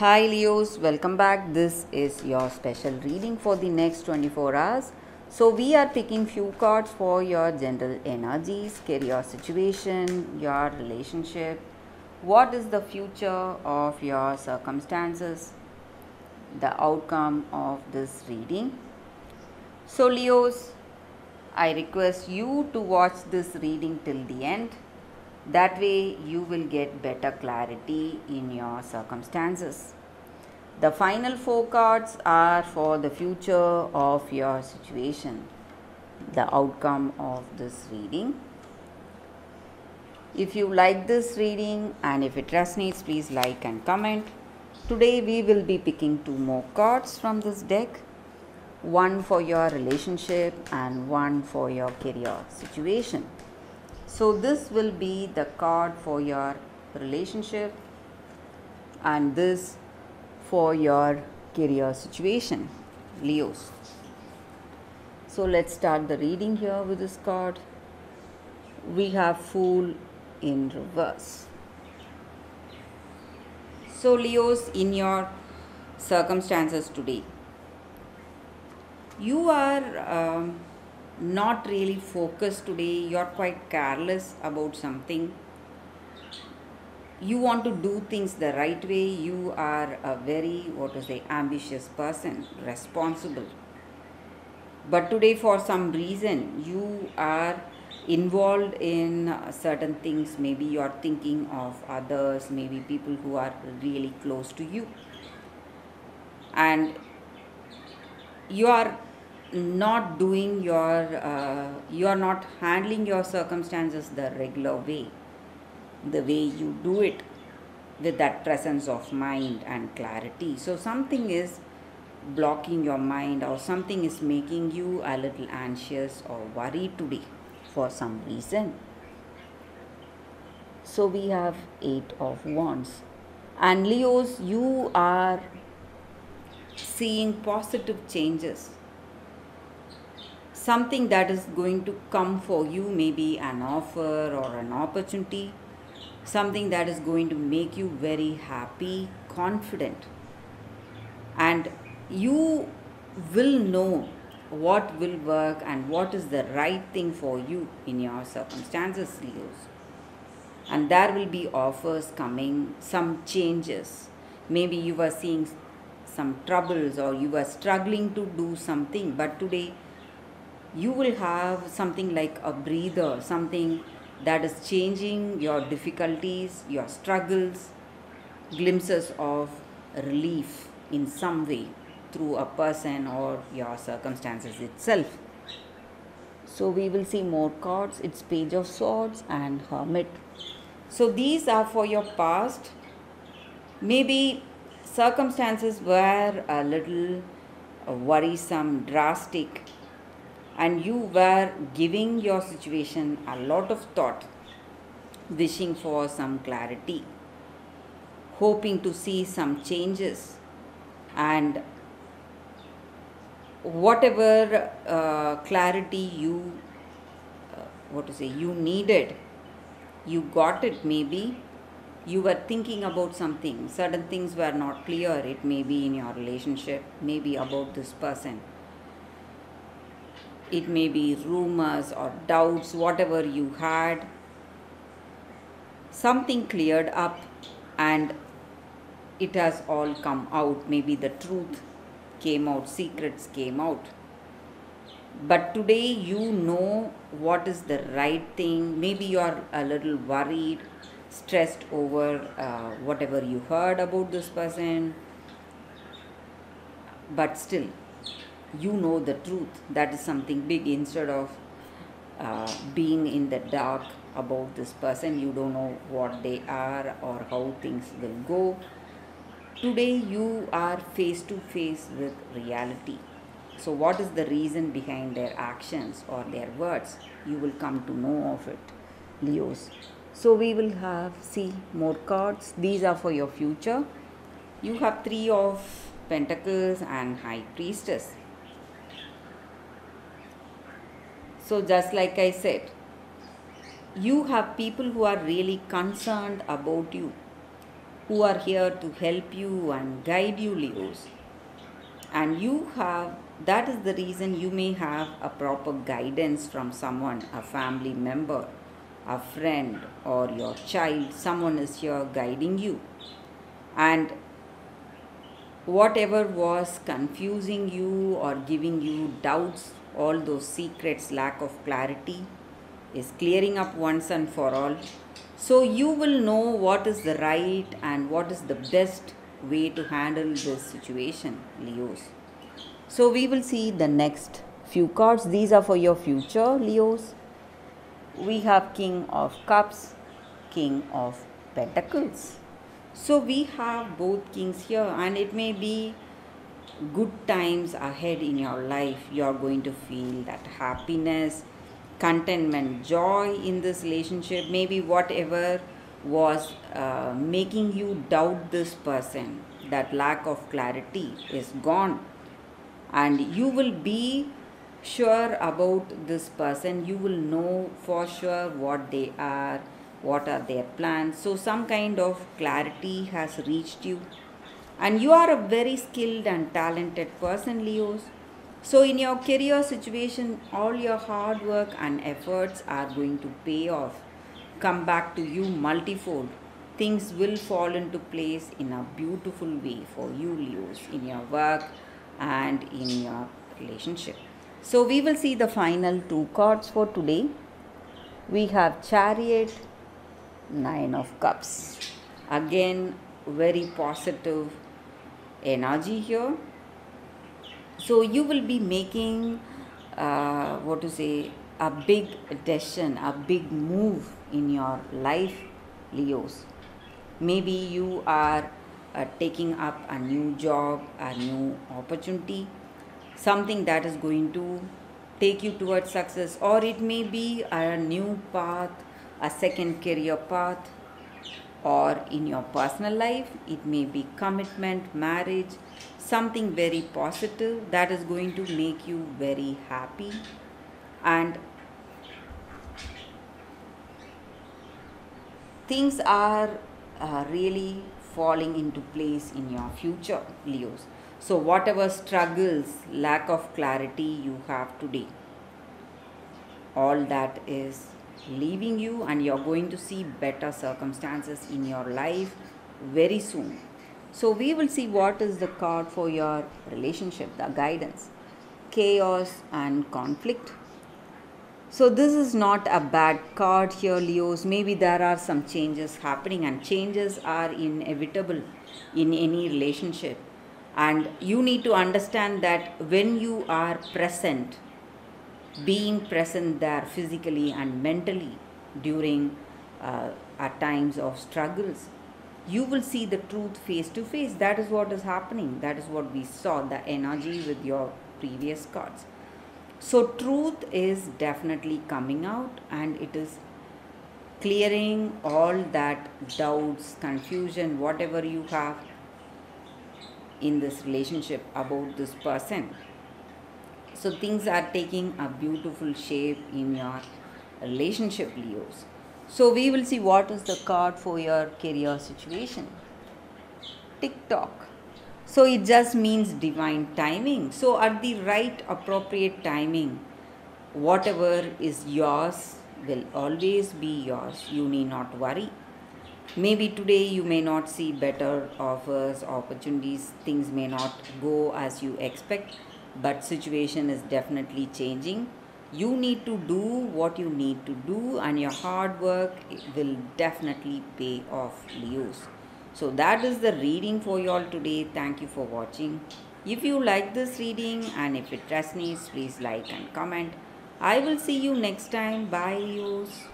Hi Leos, welcome back. This is your special reading for the next 24 hours. So we are picking few cards for your general energies, career situation, your relationship. What is the future of your circumstances? The outcome of this reading. So Leos, I request you to watch this reading till the end. That way, you will get better clarity in your circumstances. The final four cards are for the future of your situation, the outcome of this reading. If you like this reading and if it resonates, please like and comment. Today, we will be picking two more cards from this deck one for your relationship and one for your career situation. So, this will be the card for your relationship and this for your career situation, Leos. So, let's start the reading here with this card. We have Fool in reverse. So, Leos, in your circumstances today, you are um, not really focused today you're quite careless about something. You want to do things the right way you are a very what to say ambitious person responsible. But today for some reason you are involved in uh, certain things. Maybe you are thinking of others maybe people who are really close to you. And you are not doing your uh, you are not handling your circumstances the regular way the way you do it with that presence of mind and clarity. So something is blocking your mind or something is making you a little anxious or worried today for some reason. So we have 8 of wands. And leos you are seeing positive changes something that is going to come for you, maybe an offer or an opportunity, something that is going to make you very happy, confident. And you will know what will work and what is the right thing for you in your circumstances, Leos. And there will be offers coming, some changes. Maybe you are seeing some troubles or you are struggling to do something, but today you will have something like a breather, something that is changing your difficulties, your struggles, glimpses of relief in some way through a person or your circumstances itself. So we will see more cards. It's Page of Swords and Hermit. So these are for your past. Maybe circumstances were a little worrisome, drastic, and you were giving your situation a lot of thought, wishing for some clarity, hoping to see some changes, and whatever uh, clarity you uh, what to say you needed you got it. Maybe you were thinking about something certain things were not clear. It may be in your relationship maybe about this person it may be rumors or doubts, whatever you had. Something cleared up and it has all come out. Maybe the truth came out, secrets came out. But today you know what is the right thing. Maybe you are a little worried, stressed over uh, whatever you heard about this person. But still, you know the truth. That is something big. Instead of uh, being in the dark about this person you don't know what they are or how things will go. Today you are face to face with reality. So what is the reason behind their actions or their words? You will come to know of it leos. So we will have see more cards. These are for your future. You have three of pentacles and high priestess So, just like I said, you have people who are really concerned about you. who are here to help you and guide you, Leos. And you have, that is the reason you may have a proper guidance from someone, a family member, a friend, or your child. Someone is here guiding you. And whatever was confusing you or giving you doubts, all those secrets, lack of clarity, is clearing up once and for all. So you will know what is the right and what is the best way to handle this situation, Leos. So we will see the next few cards. These are for your future, Leos. We have King of Cups, King of Pentacles. So we have both kings here, and it may be good times ahead in your life. You are going to feel that happiness, contentment, joy in this relationship. Maybe whatever was uh, making you doubt this person, that lack of clarity is gone, and you will be sure about this person. You will know for sure what they are what are their plans so some kind of clarity has reached you and you are a very skilled and talented person leos so in your career situation all your hard work and efforts are going to pay off. Come back to you multifold. Things will fall into place in a beautiful way for you leos in your work and in your relationship. So we will see the final two cards for today. We have chariot nine of cups. Again very positive energy here. So you will be making uh, what to say a big decision a big move in your life leos. Maybe you are uh, taking up a new job a new opportunity something that is going to take you towards success or it may be a new path a second career path or in your personal life. It may be commitment marriage something very positive that is going to make you very happy. And things are uh, really falling into place in your future leos. So whatever struggles lack of clarity you have today all that is leaving you and you're going to see better circumstances in your life very soon. So we will see what is the card for your relationship the guidance chaos and conflict. So this is not a bad card here leos. Maybe there are some changes happening and changes are inevitable in any relationship. And you need to understand that when you are present being present there physically and mentally during uh, at times of struggles you will see the truth face to face. That is what is happening. That is what we saw the energy with your previous cards. So truth is definitely coming out and it is clearing all that doubts confusion whatever you have in this relationship about this person so things are taking a beautiful shape in your relationship, Leos. So we will see what is the card for your career situation. TikTok. So it just means divine timing. So at the right appropriate timing, whatever is yours will always be yours. You need not worry. Maybe today you may not see better offers, opportunities, things may not go as you expect but situation is definitely changing. You need to do what you need to do and your hard work will definitely pay off leos so that is the reading for you all today. Thank you for watching. If you like this reading and if it resonates please like and comment. I will see you next time. Bye leos